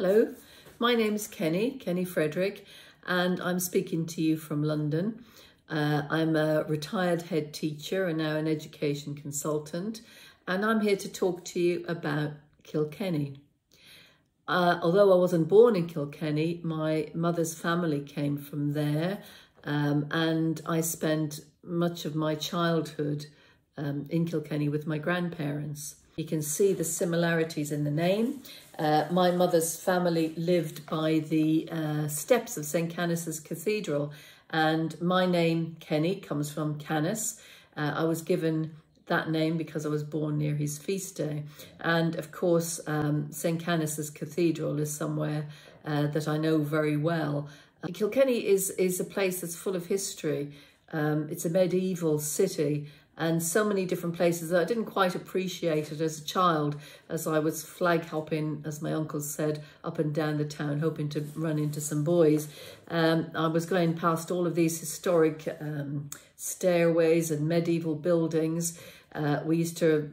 Hello, my name is Kenny, Kenny Frederick, and I'm speaking to you from London. Uh, I'm a retired head teacher and now an education consultant, and I'm here to talk to you about Kilkenny. Uh, although I wasn't born in Kilkenny, my mother's family came from there, um, and I spent much of my childhood um, in Kilkenny with my grandparents. You can see the similarities in the name. Uh, my mother's family lived by the uh, steps of St. Canice's Cathedral and my name, Kenny, comes from Canice. Uh, I was given that name because I was born near his feast day. And of course, um, St. Canice's Cathedral is somewhere uh, that I know very well. Uh, Kilkenny is, is a place that's full of history. Um, it's a medieval city and so many different places that I didn't quite appreciate it as a child as I was flag hopping, as my uncle said, up and down the town, hoping to run into some boys. Um, I was going past all of these historic um, stairways and medieval buildings. Uh, we used to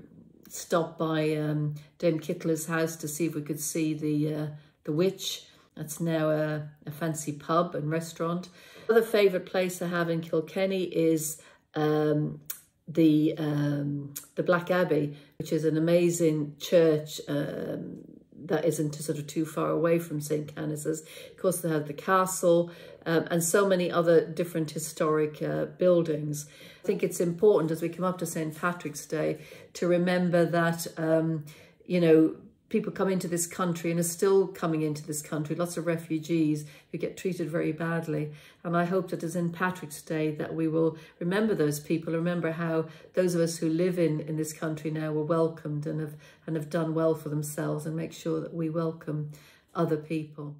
stop by um, Dame Kyteler's house to see if we could see the, uh, the witch. That's now a, a fancy pub and restaurant. Another favourite place I have in Kilkenny is um, the um, the Black Abbey, which is an amazing church um, that isn't sort of too far away from St. Canice's. Of course, they have the castle um, and so many other different historic uh, buildings. I think it's important as we come up to St. Patrick's Day to remember that, um, you know, people come into this country and are still coming into this country, lots of refugees who get treated very badly. And I hope that as in Patrick's Day that we will remember those people, remember how those of us who live in, in this country now were welcomed and have, and have done well for themselves and make sure that we welcome other people.